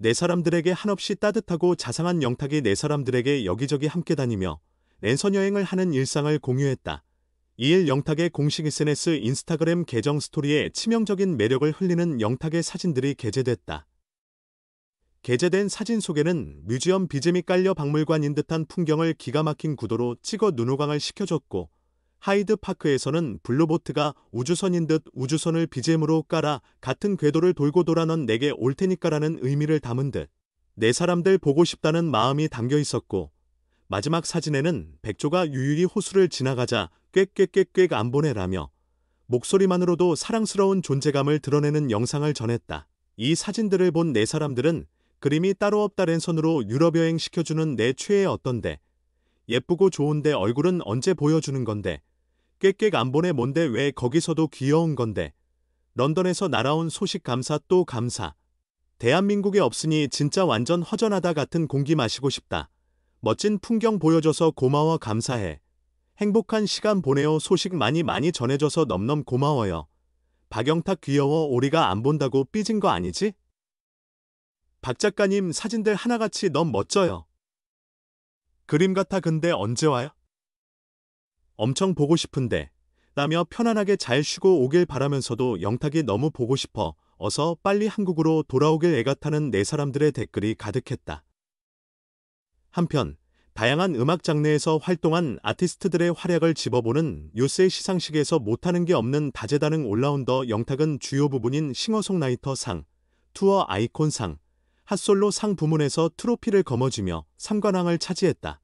내 사람들에게 한없이 따뜻하고 자상한 영탁이 내 사람들에게 여기저기 함께 다니며 랜선 여행을 하는 일상을 공유했다. 이일 영탁의 공식 SNS 인스타그램 계정 스토리에 치명적인 매력을 흘리는 영탁의 사진들이 게재됐다. 게재된 사진 속에는 museum BGM이 깔려 박물관인 듯한 풍경을 기가 막힌 구도로 찍어 눈호강을 시켜줬고 하이드 파크에서는 blue boat가 우주선인 듯 우주선을 BGM으로 깔아 같은 궤도를 돌고 돌아 넌 내게 올 테니까라는 의미를 담은 듯 내 사람들 보고 싶다는 마음이 담겨 있었고 마지막 사진에는 백조가 유유히 호수를 지나가자 꽥꽥꽥꽥 안 보내라며 목소리만으로도 사랑스러운 존재감을 드러내는 영상을 전했다. 이 사진들을 본 내 사람들은 그림이 따로 없다 랜선으로 유럽 여행 시켜주는 내 최애 어떤데 예쁘고 좋은데 얼굴은 언제 보여주는 건데 꽥꽥 안 보내 뭔데 왜 거기서도 귀여운 건데 런던에서 날아온 소식 감사 또 감사 대한민국에 없으니 진짜 완전 허전하다 같은 공기 마시고 싶다. 멋진 풍경 보여줘서 고마워 감사해. 행복한 시간 보내요 소식 많이 많이 전해줘서 넘넘 고마워요. 박영탁 귀여워 우리가 안 본다고 삐진 거 아니지? 박 작가님 사진들 하나같이 너무 멋져요. 그림 같아 근데 언제 와요? 엄청 보고 싶은데 라며 편안하게 잘 쉬고 오길 바라면서도 영탁이 너무 보고 싶어 어서 빨리 한국으로 돌아오길 애가타는 네 사람들의 댓글이 가득했다. 한편 다양한 음악 장르에서 활동한 아티스트들의 활약을 집어보는 뉴스의 시상식에서 못하는 게 없는 다재다능 올라운더 영탁은 주요 부분인 싱어송라이터 상, 투어 아이콘 상, 핫솔로 상 부문에서 트로피를 거머쥐며 3관왕을 차지했다.